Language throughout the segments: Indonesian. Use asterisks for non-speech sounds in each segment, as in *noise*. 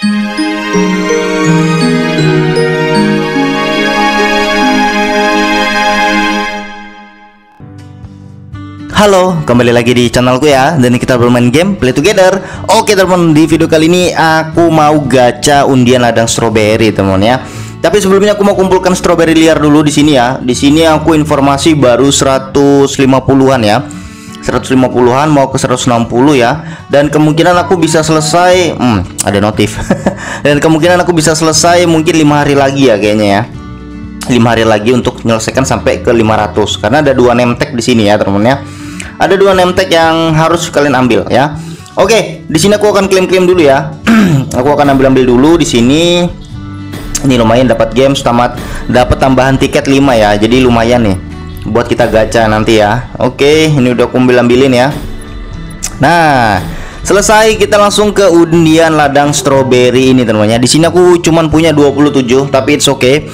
Halo, kembali lagi di channelku ya. Dan kita bermain game Play Together. Oke teman di video kali ini aku mau gacha undian ladang strawberry teman ya. Tapi sebelumnya aku mau kumpulkan strawberry liar dulu di sini ya. Di sini aku informasi baru 150-an ya 150-an mau ke 160 ya Dan kemungkinan aku bisa selesai Hmm, ada notif *laughs* Dan kemungkinan aku bisa selesai mungkin lima hari lagi ya kayaknya ya lima hari lagi untuk menyelesaikan sampai ke 500 karena ada dua tag di sini ya teman ya ada dua tag yang harus kalian ambil ya. Oke, di sini aku akan klaim-klaim dulu ya. *clears throat* aku akan ambil-ambil dulu di sini. Ini lumayan dapat game tamat dapat tambahan tiket 5 ya. Jadi lumayan nih buat kita gacha nanti ya. Oke, ini udah aku ambil-ambilin ya. Nah, selesai kita langsung ke undian ladang strawberry ini teman-teman ya. Di sini aku cuman punya 27 tapi it's okay.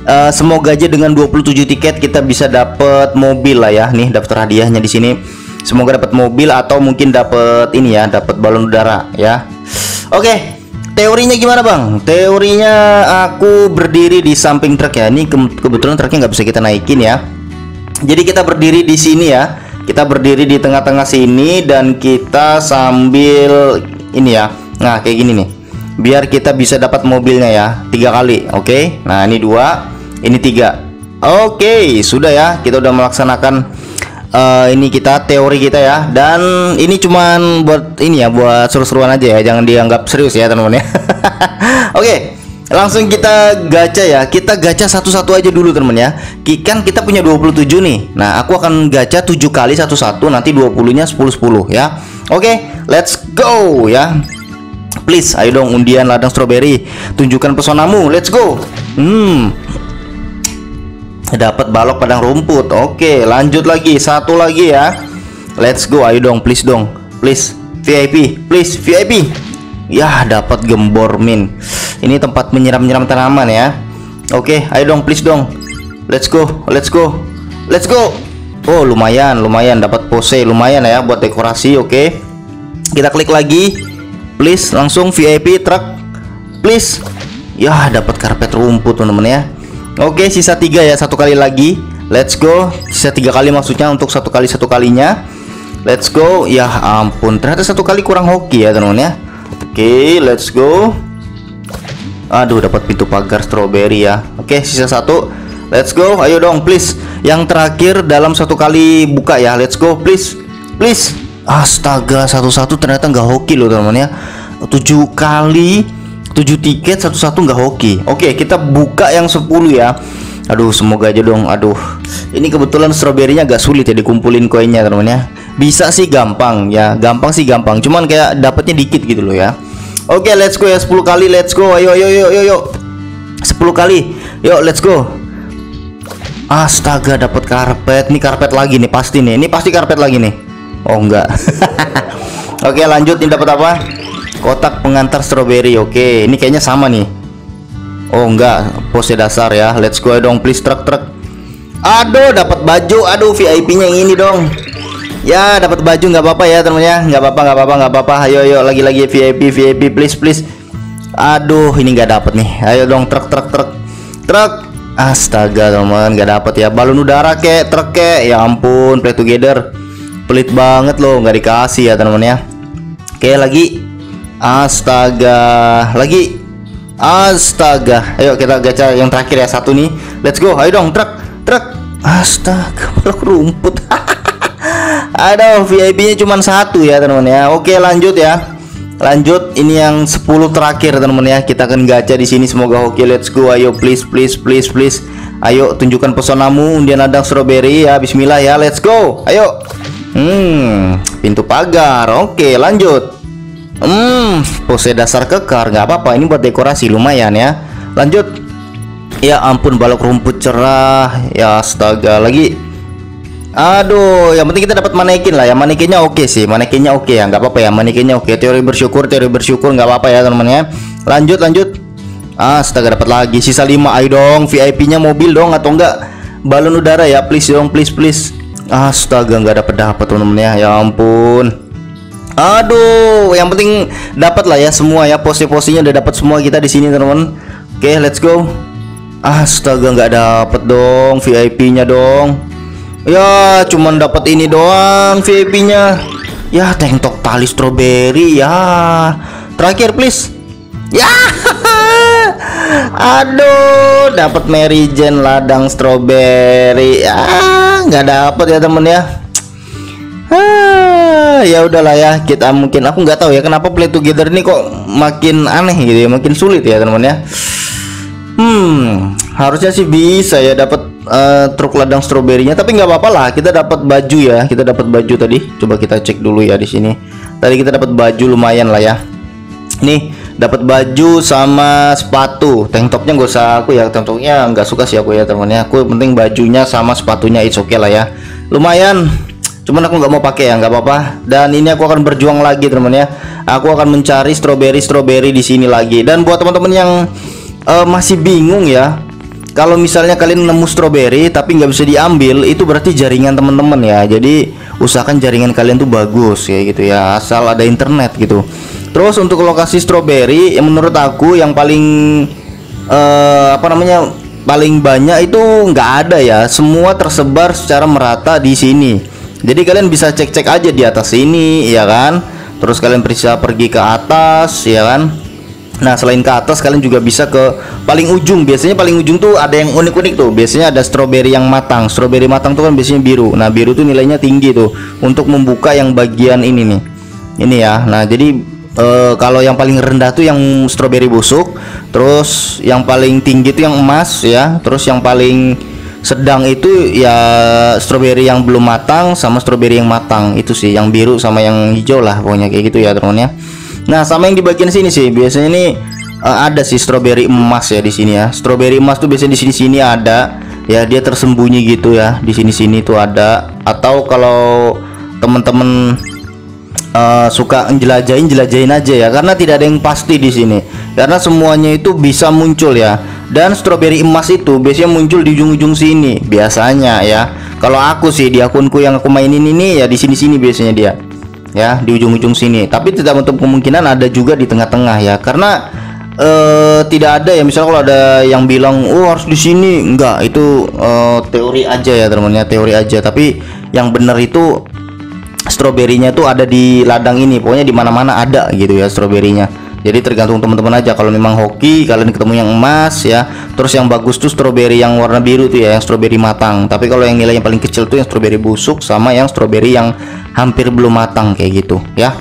Uh, semoga aja dengan 27 tiket kita bisa dapat mobil lah ya nih daftar hadiahnya di sini semoga dapat mobil atau mungkin dapat ini ya dapat balon udara ya oke okay, teorinya gimana bang teorinya aku berdiri di samping truk ya ini ke kebetulan truknya nggak bisa kita naikin ya jadi kita berdiri di sini ya. Kita berdiri di tengah-tengah sini dan kita sambil ini ya. Nah kayak gini nih. Biar kita bisa dapat mobilnya ya tiga kali oke? Okay? nah ini dua ini tiga. Oke okay, sudah ya. Kita udah melaksanakan uh, ini kita teori kita ya. Dan ini cuman buat ini ya buat seru-seruan aja ya. Jangan dianggap serius ya teman-teman ya. *laughs* Oke. okay, langsung kita gacha ya kita gacha satu-satu aja dulu teman ya kan kita punya 27 nih nah aku akan gacha 7 kali satu-satu nanti 20 nya 10-10 ya oke okay, let's go ya Please, ayo dong undian ladang strawberry. Tunjukkan pesonamu. Let's go. Hmm. Dapat balok padang rumput. Oke, lanjut lagi. Satu lagi ya. Let's go. Ayo dong, please dong. Please. VIP, please VIP. Ya, dapat gembor min. Ini tempat menyiram-nyiram tanaman ya. Oke, ayo dong, please dong. Let's go. Let's go. Let's go. Oh, lumayan, lumayan dapat pose lumayan ya buat dekorasi, oke. Kita klik lagi please langsung VIP truk please ya dapat karpet rumput teman-teman ya oke sisa tiga ya satu kali lagi let's go sisa tiga kali maksudnya untuk satu kali satu kalinya let's go ya ampun ternyata satu kali kurang hoki ya teman-teman ya oke let's go aduh dapat pintu pagar strawberry ya. Oke sisa satu. Let's go. Ayo dong please. Yang terakhir dalam satu kali buka ya. Let's go please. Please. Astaga satu-satu ternyata nggak hoki loh teman-teman ya. Tujuh kali tujuh tiket satu-satu nggak hoki. Oke kita buka yang 10 ya. Aduh semoga aja dong. Aduh ini kebetulan stroberinya agak sulit ya dikumpulin koinnya teman-teman ya. Bisa sih gampang ya. Gampang sih gampang. Cuman kayak dapatnya dikit gitu loh ya Oke let's go ya 10 kali let's go Ayo ayo ayo ayo, ayo. 10 kali Yuk let's go Astaga dapat karpet Ini karpet lagi nih pasti nih Ini pasti karpet lagi nih Oh enggak. *laughs* Oke, lanjut ini dapat apa? Kotak pengantar strawberry. Oke, ini kayaknya sama nih. Oh enggak, pose dasar ya. Let's go dong, please truk truk. Aduh, dapat baju. Aduh, VIP-nya yang ini dong. Ya, dapat baju nggak apa-apa ya, teman ya. Nggak apa-apa, nggak apa-apa, nggak apa-apa. Ayo, ayo, lagi-lagi VIP, VIP, please, please. Aduh, ini nggak dapat nih. Ayo dong, truk, truk, truk, truk. Astaga, teman, nggak dapat ya. Balon udara kek, truk kek. Ya ampun, play together pelit banget loh nggak dikasih ya teman-teman ya oke lagi astaga lagi astaga ayo kita gacha yang terakhir ya satu nih let's go ayo dong truk truk astaga balok rumput *laughs* aduh VIP nya cuma satu ya teman-teman ya oke lanjut ya lanjut ini yang 10 terakhir teman-teman ya kita akan gacha di sini semoga oke let's go ayo please please please please ayo tunjukkan pesonamu undian ladang strawberry ya bismillah ya let's go ayo Hmm, pintu pagar. Oke, lanjut. Hmm, pose dasar kekar nggak apa-apa. Ini buat dekorasi lumayan ya. Lanjut. Ya ampun, balok rumput cerah. Ya astaga, lagi. Aduh, yang penting kita dapat manekin lah ya. Manekinnya oke sih, manekinnya oke ya, nggak apa-apa ya. Manekinnya oke. Teori bersyukur, teori bersyukur nggak apa-apa ya teman-teman ya. Lanjut, lanjut. Astaga, dapat lagi. Sisa 5 ayo dong. VIP-nya mobil dong atau enggak balon udara ya. Please dong, please please. Astaga nggak dapet dapat teman-teman ya. Ya ampun. Aduh, yang penting dapat lah ya semua ya posisi-posisinya udah dapat semua kita di sini teman-teman. Oke, let's go. Astaga nggak dapet dong VIP-nya dong. Ya, cuman dapat ini doang VIP-nya. Ya, tengtok tali strawberry ya. Terakhir please. Ya. *laughs* Aduh, dapat Mary Jane ladang strawberry. Ya, nggak dapat ya temen ya. Ah, ya udahlah ya kita mungkin aku nggak tahu ya kenapa play together ini kok makin aneh gitu ya makin sulit ya teman ya hmm harusnya sih bisa ya dapat uh, truk ladang stroberinya. Tapi nggak apa-apa lah kita dapat baju ya. Kita dapat baju tadi. Coba kita cek dulu ya di sini. Tadi kita dapat baju lumayan lah ya. Nih dapat baju sama sepatu. Tank topnya gak usah aku ya. Tank topnya nggak suka sih aku ya teman-teman aku penting bajunya sama sepatunya it's okay lah ya. Lumayan. Cuman aku nggak mau pakai ya nggak apa-apa. Dan ini aku akan berjuang lagi teman ya. Aku akan mencari strawberry strawberry di sini lagi. Dan buat teman-teman yang uh, masih bingung ya kalau misalnya kalian nemu strawberry tapi nggak bisa diambil itu berarti jaringan teman-teman ya. Jadi usahakan jaringan kalian tuh bagus ya gitu ya. Asal ada internet gitu. Terus untuk lokasi strawberry yang menurut aku yang paling uh, apa namanya paling banyak itu nggak ada ya. Semua tersebar secara merata di sini. Jadi kalian bisa cek-cek aja di atas ini ya kan? Terus kalian bisa pergi ke atas ya kan Nah selain ke atas kalian juga bisa ke paling ujung. Biasanya paling ujung tuh ada yang unik-unik tuh. Biasanya ada stroberi yang matang. Stroberi matang tuh kan biasanya biru. Nah biru tuh nilainya tinggi tuh Untuk membuka yang bagian ini nih. Ini ya. Nah jadi e, kalau yang paling rendah tuh yang stroberi busuk Terus yang paling tinggi tuh yang emas ya Terus yang paling sedang itu ya stroberi yang belum matang sama stroberi yang matang. Itu sih yang biru sama yang hijau lah pokoknya kayak gitu ya teman ya nah sama yang di bagian sini sih biasanya ini uh, ada sih stroberi emas ya di sini ya. Stroberi emas tuh biasanya di sini sini ada. Ya dia tersembunyi gitu ya. Di sini sini tuh ada. Atau kalau teman-teman uh, suka jelajahin jelajahin aja ya. Karena tidak ada yang pasti di sini. Karena semuanya itu bisa muncul ya. Dan stroberi emas itu biasanya muncul di ujung-ujung sini biasanya ya. Kalau aku sih di akunku yang aku mainin ini ya di sini-sini biasanya dia ya di ujung-ujung sini. Tapi tidak untuk kemungkinan ada juga di tengah-tengah ya. Karena uh, tidak ada ya. Misalnya kalau ada yang bilang oh harus di sini. Enggak itu uh, teori aja ya teman ya. Teori aja. Tapi yang benar itu stroberinya itu ada di ladang ini. Pokoknya di mana-mana ada gitu ya stroberinya jadi tergantung teman-teman aja kalau memang hoki kalian ketemu yang emas ya terus yang bagus tuh stroberi yang warna biru tuh ya yang stroberi matang tapi kalau yang nilai yang paling kecil tuh yang stroberi busuk sama yang stroberi yang hampir belum matang kayak gitu ya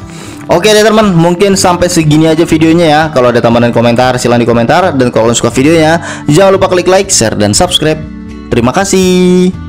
Oke deh teman, mungkin sampai segini aja videonya ya. Kalau ada tambahan komentar silahkan di komentar dan kalau suka videonya jangan lupa klik like, share dan subscribe. Terima kasih.